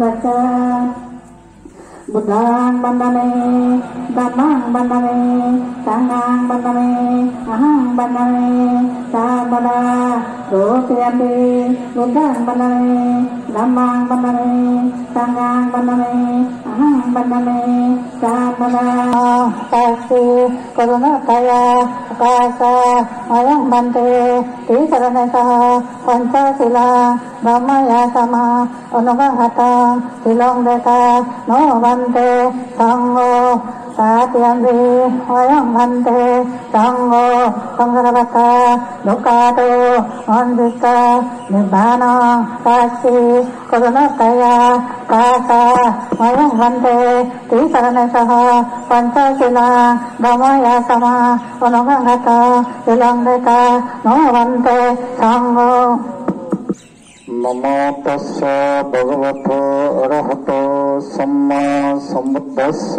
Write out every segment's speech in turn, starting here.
daka Buddhang bandame, Dhammang bandame, Sanghang bandame, Ahang bandame, Sabada, Rotiyambe, Buddhang bandame, Dhammang bandame, Sanghang bandame, Maname Ramana Kasi Karunakaya Akasa Mayang Bante Tisaranasaha Pancasila Brahmaya Sama Anugahata Silong Deta No Bante Sangho ta tiên vi hoài ông hân thế tăng ngô tăng ra bát ta đô ca tu on vi ca Ba Na ta si cô đô na ta ya ta ta hoài ông hân thế tí sa na sa ha quan sa si na đa ma ya sa ma ono ngang ta ilang de ta no hân thế tăng ngô නමෝ තස්ස භගවතු අරහතෝ සම්මා සම්බුද්දස්ස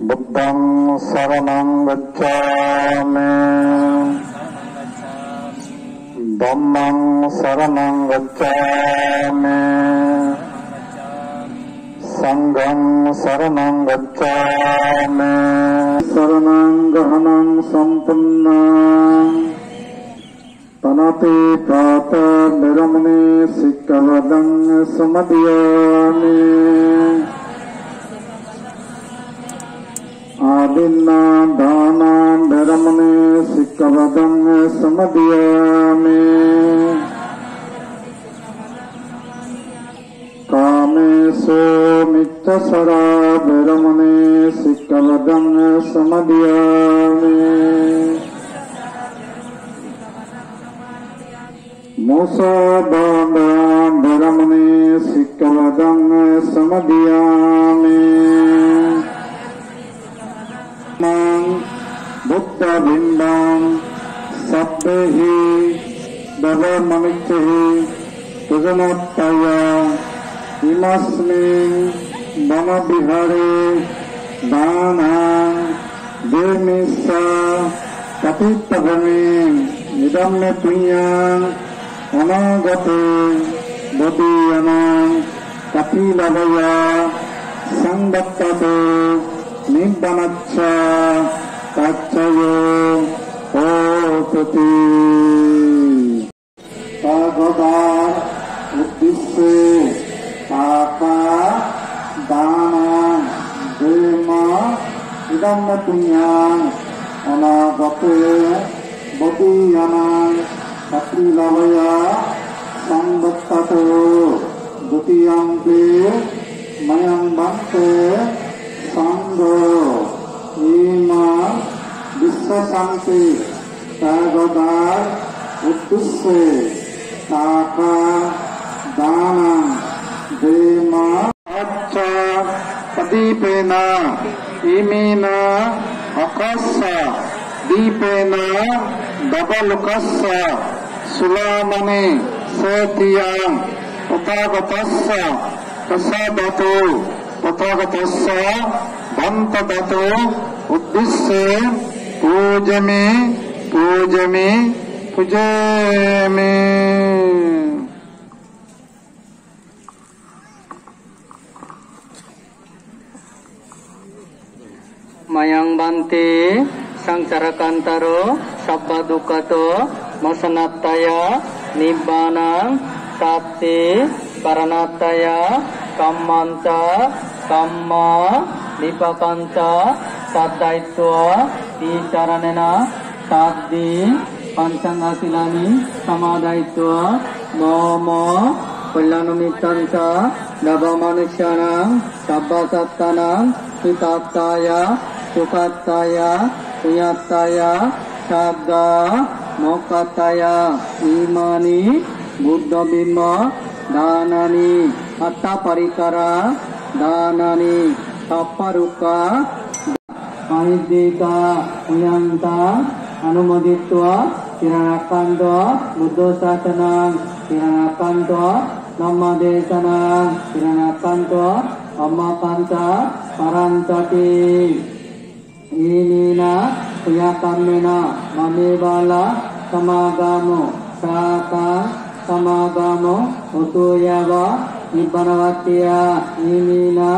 බුද්ධං සරණං ගච්ඡාමි ධම්මං සරණං ගච්ඡාමි සංඝං සරණං ගච්ඡාමි. සරණං ගහනං සම්පන්නං තනතේ පාත නිරමනේ සික්කවදං සමදියාමි ආදින්නා දානා නිරමනේ සික්කවදං සමදියාමි කාමේසෝ මිච්ඡසරා බරමනේ සික්කවදං සමදියාමේ මෝසා බාඳා බරමනේ සික්කවදං සමදියාමේ මං බුද්ධ බින්දං සබ්බෙහි බව මමිච්චෙහි පුජනත්තය ইমাস্মে বনবিহারে দানা দুর্মিশা কপিতভমে নিদম্যে পুণ্যা অনাগত বদীয়ন কপিলভয়া সংবত্তত নিব্বনচ্ছ তচ্ছয় ও উদ্দেশ্যে ඉදම්ම පුඤ්ඤාං අනාගතේ බොති යමං සත්‍රිලවය සම්බත්තතෝ ဒုတိယံ තේ මයං බන්තේ සංඝෝ ඊමා විස්සසංසේ සාගතා උත්තුස්සේ සාකා දානං දේමා අච්චා පදීපේනා ඉමේන අකස්ස දීපේන බබලකස්ස සුලාමනේ සතියං උපාගතස්ස ප්‍රසබතෝ උපාගතස්ස බන්තබතෝ උද්දිස්සේ පූජමේ පූජමේ පුජමේ. mayang bante sangsara kantaro sabba dukato Masanataya nibbana satte Paranataya kammanta kamma nipakanta sattaitva tisaranena saddi pancanga silani samadaitva nomo kallanu mittanta sabba sattana Kitab Taya සුකත්තය කුයත්තය සද්දා මොක්කත්තය ඊමානි බුද්ධ බිම්ම දානනි අත්ත පරිකර දානනි තප්පරුක පරිද්දේක කුයන්ත අනුමදිත්ව තිරණකන්ද බුද්ධ සාතනං තිරණකන්ද නම්ම දේශනා තිරණකන්ද අම්මා පන්ත පරන්තකේ ईनीना क्रियाकर्मिणा ममेवाला समागमो साकार समागमो होतो यव निबनवत्या, ईनीना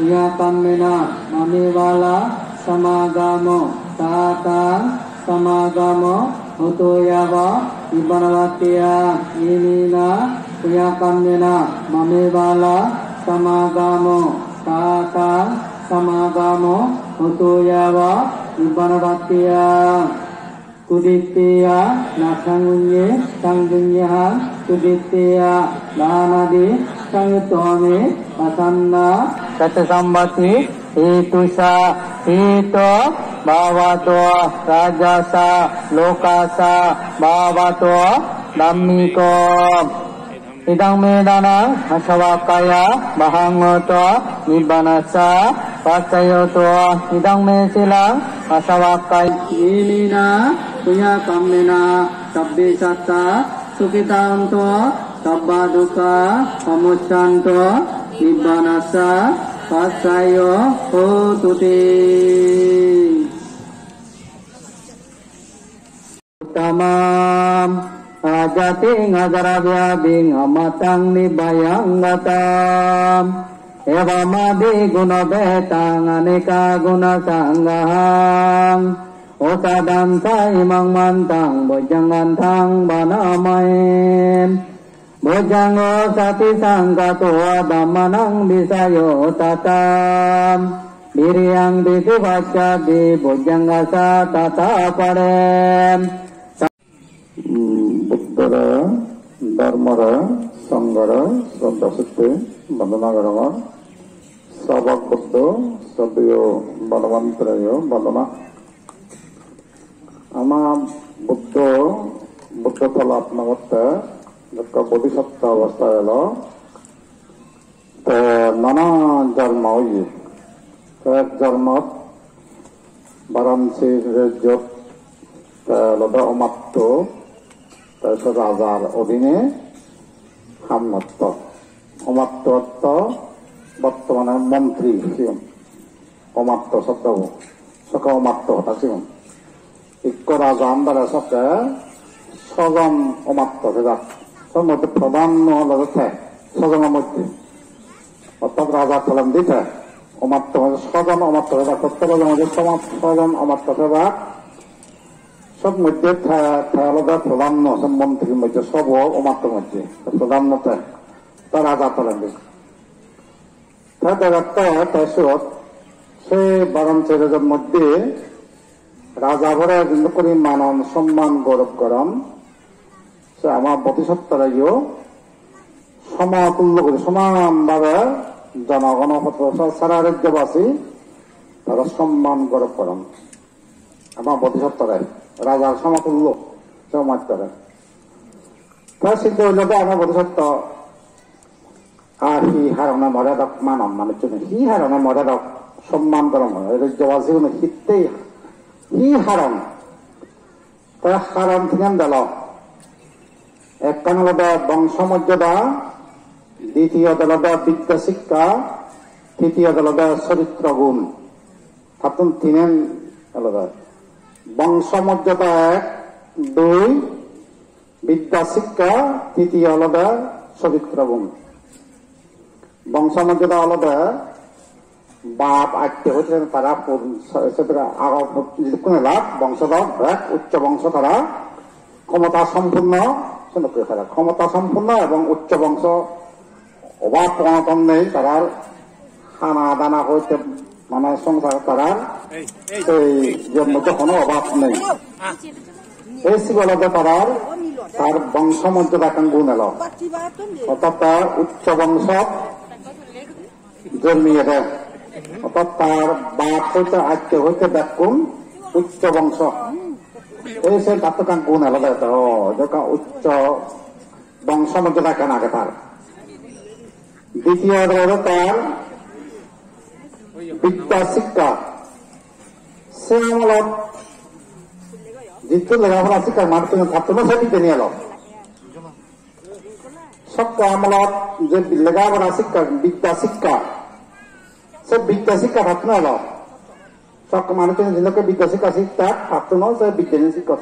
वाला ममेवाला समागमो साकार समागमो होतो यव निबनवत्या साकार හොතෝයාවා නිබනපත්තියා කුදිත්තේයා නසංගුඤ්ඤේ සංගුඤ්ඤහ කුදිත්තේයා දානදී සංයතෝමේ පසන්නා සත සම්බති හේතුසා හේතෝ භාවතෝ රාජසා ලෝකසා භාවතෝ ධම්මිකෝ Medana asawakaya bahangoto nibanasa pacayoto idang me silang asawakay Nilina punya kamena sabbi satta sukitanto sabba duka pamusanto nibanasa pacayo hotuti Tamam Ajati ngagarabya bing amatang nibayang gatam Evamadi guna betang aneka guna sanggahang. Osadam sa imang mantang bojangan tang banamain. Bojang o sati sangka tua damanang bisayo tatam. Biriang bisu baca di bojang asa tata parem করব সবক বুদ্ধ সদীয় বলবন্তরয় বন্দনা আমার বুদ্ধ বুদ্ধ ফল আত্মগত যত বোধিসত্ত্ব অবস্থা এলো। তো নানা জন্ম হইয়ে এক জন্মত বারাণসী রাজ্যত লদা অমাত্য তাৰপিছত ৰাজাৰ অধীনে সামত্ব অমাত্য অৰ্থ বৰ্তমানে মন্ত্ৰী সিম অমাত্য শব্দ চকে অমাত্য হতা সিম ইক্য রাজা আন্দারে সকে ছজন অমাত্য সেজাত সব মধ্যে প্রধান লগে ছজনের মধ্যে। অর্থাৎ রাজা ফলন দিতে অমাত্য ছজন অমাত্য সেজাত প্রত্যেকের মধ্যে ছজন অমাত্য সেজাত সব মধ্যে আলাদা প্রধান সব মন্ত্রীর মধ্যে সব অমাত্য মধ্যে প্রধান মতে তার রাজা তলেন তার দেখাতে তাৰপিছত সেই বাৰণ চেৰেজৰ মধ্যে ৰাজাবোৰে যোনটো কৰি মানন সন্মান গৌৰৱ কৰম সে আমাৰ বোধিসত্ত্বৰাইও সমতুল্য কৰি সমানভাৱে জনগণ সারা রাজ্যবাসী তারা সম্মান, গৌরব করম আমার বোধিসত্ত্বরাই রাজার সমতুল্য সমাজ করে। তার সিদ্ধ হইল যে আমার আর হারণে মর্যাদক মানে জন্য হি হারণে মর্যাদক সম্মান করম হারণ। তাই হারণ। দিল এক কান বংশমর্যাদা, দ্বিতীয় বিদ্যা শিক্ষা তৃতীয় হলো চরিত্র গুণ হাতুন তিনেন আলাদা বংশমর্যাদা এক, দুই, বিদ্যা, শিক্ষা, তৃতীয় আলাদা গুণ বংশমর্যাদা আলাদা, বাপ, আত্মীয়, হচ্ছে তারা কোন লাভ, বংশধর, এক, উচ্চ বংশ তারা ক্ষমতা সম্পূর্ণ তারা ক্ষমতা সম্পূর্ণ এবং উচ্চ বংশ অভাব অনটন নেই, তারা খানা দানা হইতে মানে সংসার তারার সেই জন্য কোনো অভাব নেই। এই তার বংশমর্যাদা এখন গুণ এলো অর্থাৎ তার উচ্চ বংশ জন্মিয়ে দেয়। অর্থাৎ তার বাপ হইতে আত্মীয় হইতে দেখুন উচ্চ বংশ। এই সে তাত্ত্বিক গুণ এলো উচ্চ বংশমর্যাদা কেন আগে তার। দ্বিতীয় তার বিদ্যাশিক্ষা যিটো লেখা পড়া শিক্ষা মানুহ ছাত্ৰ নিয়ে অলপ সত্য আমলত যে লেখা শিক্ষা বিদ্যা শিক্ষা সে বিদ্যা শিক্ষা ভাত অলপ সক মানুহ যেনেকৈ বিদ্যা শিক্ষা শিক্ষা ভাতটো বিদ্যা শিক্ষা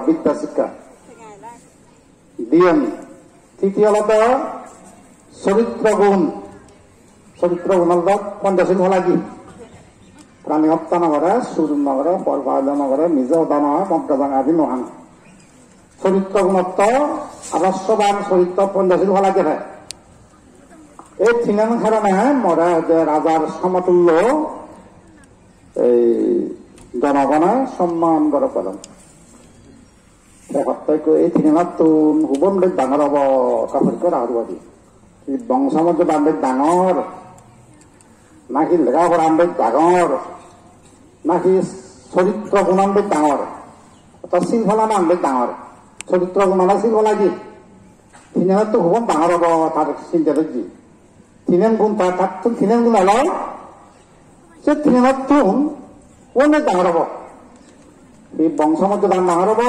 বিদ্যা শিক্ষা দিয়ে তৃতীয় অলপ চৰিত্ৰ গুণ চরিত্র হল পঞ্চাশীল হলাগি। প্রাণী হত্যা নগরে সুর নগরে পরবাদ নগরে নিজ দান মগ্গাজাং আদি নহান চরিত্র গুণত্ব আদর্শবান চরিত্র পঞ্চাশীল হলাগে হয়। এই তিনান কারণে মরা যে রাজার সমতুল্য, এই জনগণে সম্মান করে পেলাম এই তিনিমাত তুন হুবন বেশ ডাঙর হব কাপড় করে আরও আদি না নাকি লেখা পঢ়াম্বিত ডাঙৰ না নাকি চৰিত্ৰ গুণ গুণাম্বিত ডাঙৰ? তাৰ শৃংখলা না মানুহবিত ডাঙৰ। চৰিত্ৰ গুণ শৃংখলা কি? চিনেমাততো হ'ব ডাঙৰ হ'ব তাৰ চিন্তাটো যি। চিনেম গুণ তাৰ তাতচোন চিনেম গুণ হ'ল সেই চিনেমাতটো অনেক ডাঙৰ হ'ব? সেই বংশমতো তাৰ ডাঙৰ হ'ব?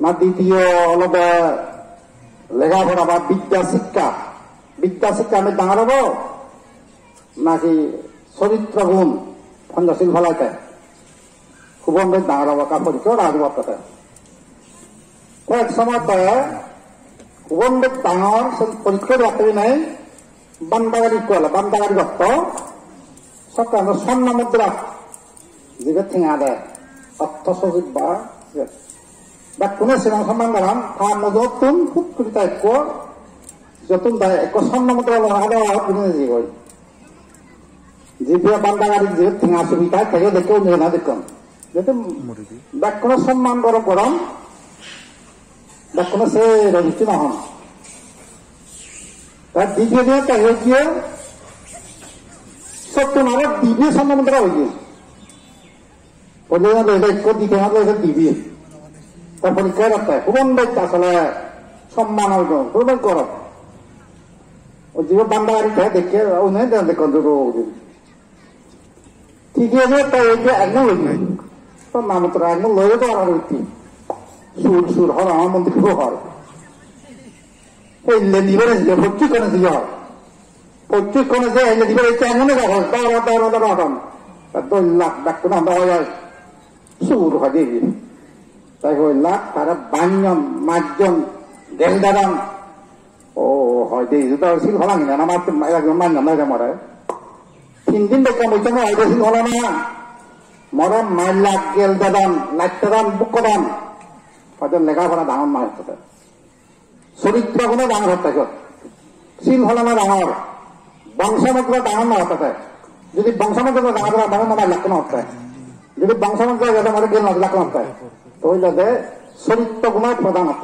না দ্বিতীয় অলপ লেখা পঢ়া বা বিদ্যা শিক্ষা? বিদ্যা শিক্ষা আমি ডাঙৰ হ'ব? নাকি চরিত্র গুণ ফলাইতে খুবন বেশ ডাঙর হব কাপড় তাতে। এক সময় খুবন বেশ ডাঙর পরীক্ষা রাখতে নাই বান্দাগাড়ি কলে বান্দাগাড়ি রক্ত সব স্বর্ণ মুদ্রা যেটা ঠেঙা দেয় অর্থ সচিব বা Bakuna sinang samanggalan, kamo jotun, kuk kita eko, jotun da eko sanna matra lo ada punya sih koi. Jibya banda gari jibya tengah subita, kaya dekau nih na dekau. Jadi bakuna samman goro koram, bakuna se rajiti mahon. তার দ্বিতীয় দিনে তাই হচ্ছে সত্য নামক দিব্য সম্বন্ধটা হয়েছে ওদের এটা একটু দিতে হবে এটা দিবি তার পরীক্ষা রাখতে খুবন দায়িত্ব আসলে সম্মান হইতো খুবন করব ও জীব বান্দা গাড়িতে দেখে ও নেই দেখুন আছে তাই যে একদম হইনি তো নাম তো একদম লয়ে তো আর হইতি সুর সুর হর আমার মন্দির হর এই লেদিবারে যে প্রত্যেক কোনে দিয়ে হয় প্রত্যেক কোনে যে এই লেদিবারে কেমনে দেখো দর দর দর দর দুই লাখ ডাক্তার আমরা হয় সুর হয় দেখি তাই হইলা তারা বাঞ্জন মার্জন গেলদারান ও হয় দেই তো সিল হলাম না আমার একজন মান্য না মরে ওই জন্য হয় সিল হলো না। মরে মাইলা গেলদারান লাইটারান বুকদান হয়তো লেখাপড়া ডাঙর না হতে। চরিত্র কোনো ডাঙর হতে সিল হলো না ডাঙর বংশমগ্র ডাঙর না হতে। যদি বংশমগ্র ডাঙর ডাঙর না লাখ না হতে। যদি বংশমগ্র মরে গেল না লাখ না হতে। তৈলতে চরিত্র গুণের প্রধান অর্থ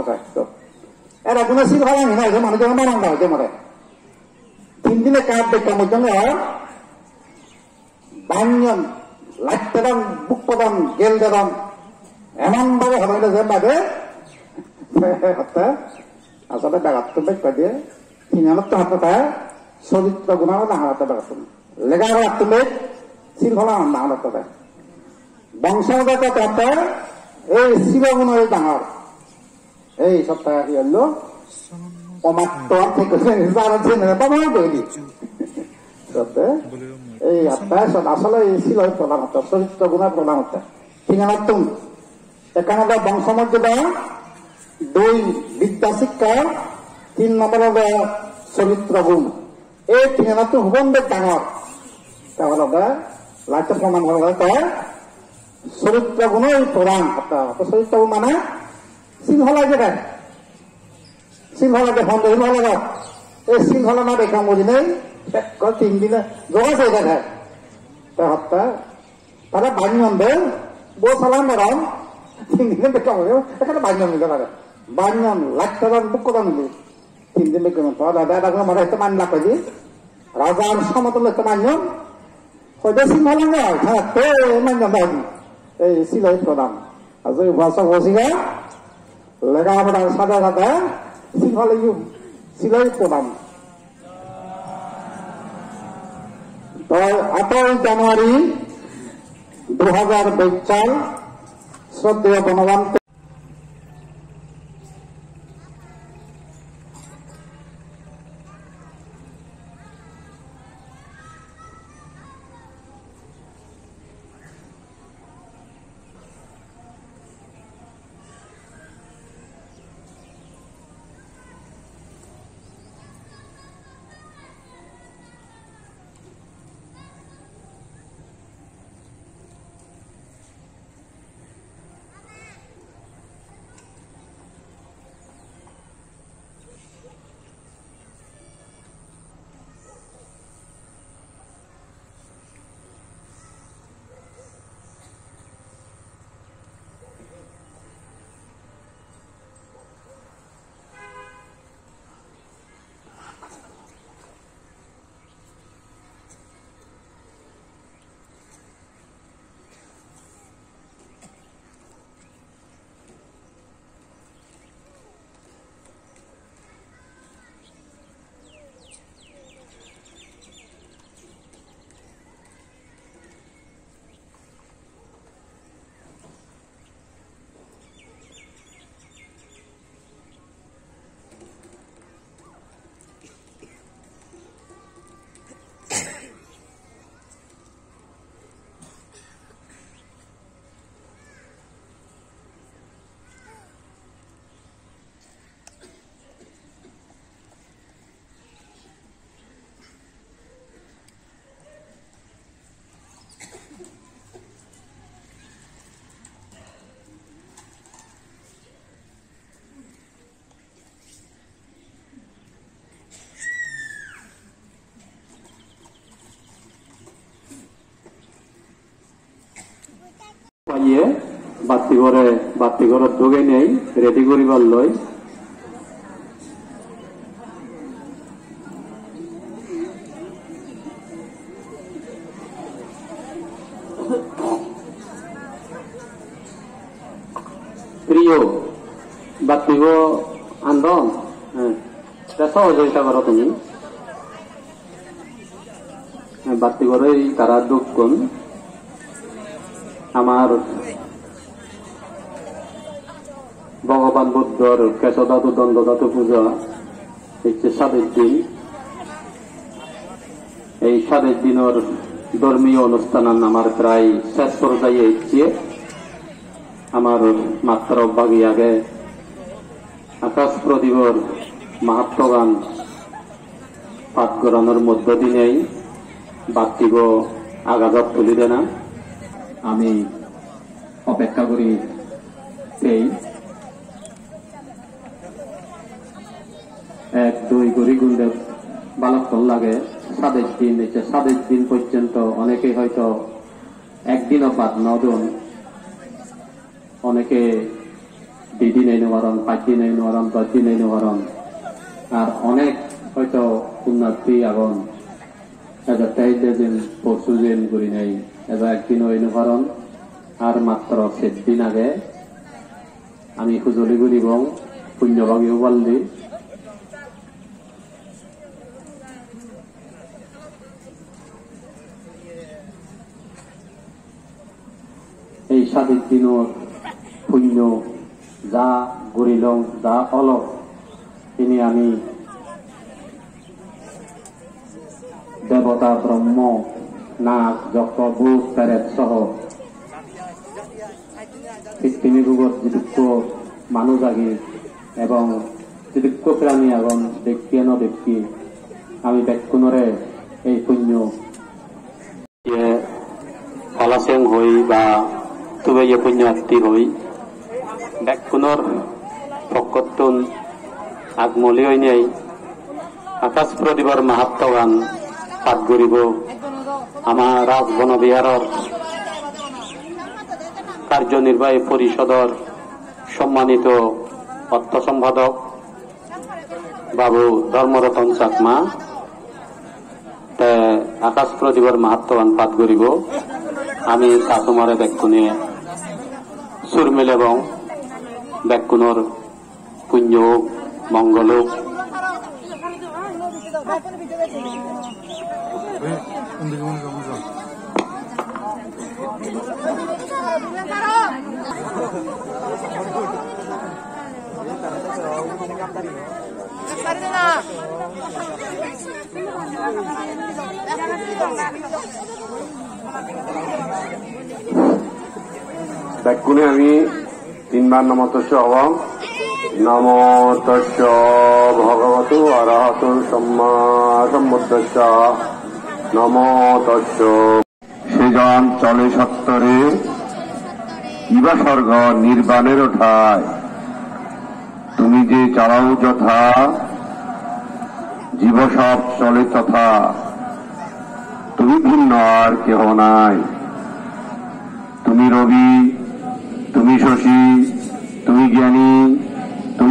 এরা কোনো সিল হয় না মানুষ যখন মানন্দ হয়েছে মরে তিন দিনে কাজ দেখতে মধ্যে বাঞ্জন লাইটাদান বুক প্রদান গেল দাদান এমন ভাবে হবে যে হত্যা। আসলে ডাকাত বেশ দিয়ে তিন আনত হাতে চরিত্র গুণাও হাতে ডাকাত লেগা হাতে সিল হলা ডাঙর হাতে বংশগত তত্ত্ব এই শিবগুণের ডাঙর এই সপ্তাহে আহি হলো? অমাত্র থেকে এই আত্মায় আসলে এই শিলয় প্রধান হতো চরিত্র গুণের প্রধান হতো ঠিকানাতুন এখানে বংশমর্যাদা দুই বিদ্যা শিক্ষা, তিন নম্বর হবে চরিত্র গুণ। এই ঠিকানাতো হুবন্দের ডাঙর তাহলে লাইটের প্রমাণ হলে চরিত্র গুণই প্রধান চরিত্র গুণ মানে শৃঙ্খলা যেটা শৃঙ্খলাকে ফোন শৃঙ্খলা এই শৃঙ্খলা না দেখা মরি নেই তিন দিনে জোগাছে দেখা হত্যা তারা বানিয়ন দে বো সালাম মেরাম তিন দিনে দেখা মরি এখানে বানিয়ন নিতে পারে বানিয়ন লাখ টাকার বুক কথা নিলি তিন দিন দেখে তো দাদা দাদা মারা হয়তো মান লাখ রাজার সমতল হয়তো মানিয়ন হয়তো শৃঙ্খলা নয় হ্যাঁ তো মানিয়ন দেয় এই সিলাই প্রধান আজ ভাষা বসিগা লেখাপড়া সাদা সাদা সিংহলে সিলাই প্রধান আঠারোই জানুয়ারি দু হাজার বাইশ সাল শ্রদ্ধেয় বনবান পাইয়ে বাতি ঘরে বাতি ঘরত ঢুকে নেই রেডি করিবার লই। প্রিয় বাতিব আন্দন হ্যাঁ সহযোগিতা করো তুমি। হ্যাঁ, বাতি ঘরে তারা দুঃখ ভগবান বুদ্ধর কেশধাতু দণ্ডধাতু পূজা হচ্ছে সাতের দিন, এই সাতের দিনের ধর্মীয় অনুষ্ঠান আমার প্রায় শেষ পর্যায়ে ইচ্ছে আমার মাত্র বাগি আগে আকাশ প্রদীপর মাহাত্ম গান পাঠ করানোর মধ্য দিনেই বাক্তিব আগাজত তুলি দেনা আমি অপেক্ষা করি সেই এক, দুই, গড়ি গুনলে বালকক্ষণ লাগে। সাদের দিন এসে সাদের দিন পর্যন্ত অনেকে হয়তো একদিনও বাদ নদন অনেকে দুই দিন নেওয়ারণ পাঁচ দিন এই নেওয়ারণ দশ দিন এই নেওয়ারণ আর অনেক হয়তো উন্নতি আগুন। এবার তাইতে দিন, পরশু দিন করি নাই। এবার একদিন ওই নেওয়ারণ আর মাত্র সেট দিন আগে আমি খুজলি করিব পুণ্যভাগীও বললি এই সাতের দিনের পুণ্য যা গরিলং যা অলক তিনি আমি দেবতা ব্রহ্ম নাগ যক্ষ ভূত প্যারেত সহ পৃথিবীর যিদুক্ষ মানুষ আগে এবং যিদুক্ষ প্রাণী এবং ব্যক্তি ন ব্যক্তি। আমি ব্যক্তিনরে এই পুণ্য ফলাচেং হৈ বা তুবে পুণ্যার্থী হৈ ব্যাকুণর ভকতুন আগমলি হৈ নাই। আকাশ প্রদীপর মাহাত্ম গান পাঠ করিব আমার রাজবন বিহারর কার্যনির্বাহী পরিষদর সম্মানিত অর্থ সম্পাদক বাবু ধর্মরতন চাকমা, তে আকাশ প্রদীপর মাহাত্ম গান পাঠ করিব। আমি তাসমারে ব্যাকুণে সুর মিলে এবং ব্যাকুণর পুণ্য মঙ্গল হোক Untuk ব্যাকুণে আমি তিনবার নমতস্য হবাম নম তস্য ভগবত সম্বুদ্ধস্য নম সেজন চলে সত্তরে ইবা স্বর্গ নির্বাণের ঠায় তুমি যে চালাও যথা জীব সব চলে তথা, তুমি ভিন্ন আর কেহ নাই। তুমি রবি, তুমি শশী, তুমি জ্ঞানী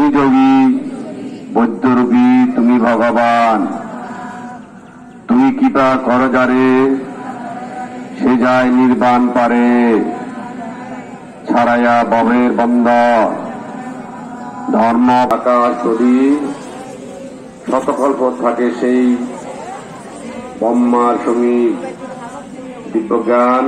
তুমি যোগী, বৈদ্যরূপী, তুমি ভগবান। তুমি কৃপা কর যারে, সে যায় নির্বাণ পারে। ছাড়াইয়া ববের বন্ধ। ধর্ম আকাশ যদি শতকল্প থাকে সেই ব্রহ্মার সঙ্গী দিব্যজ্ঞান